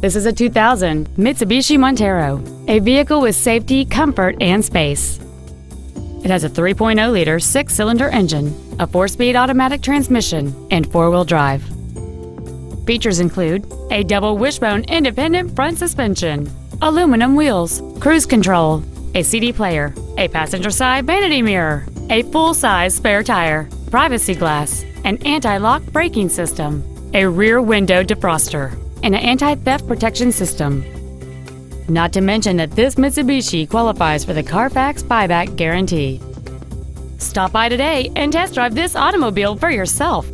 This is a 2000 Mitsubishi Montero, a vehicle with safety, comfort, and space. It has a 3.0-liter six-cylinder engine, a four-speed automatic transmission, and four-wheel drive. Features include a double wishbone independent front suspension, aluminum wheels, cruise control, a CD player, a passenger side vanity mirror, a full-size spare tire, privacy glass, an anti-lock braking system, a rear window defroster, and an anti-theft protection system. Not to mention that this Mitsubishi qualifies for the Carfax buyback guarantee. Stop by today and test drive this automobile for yourself.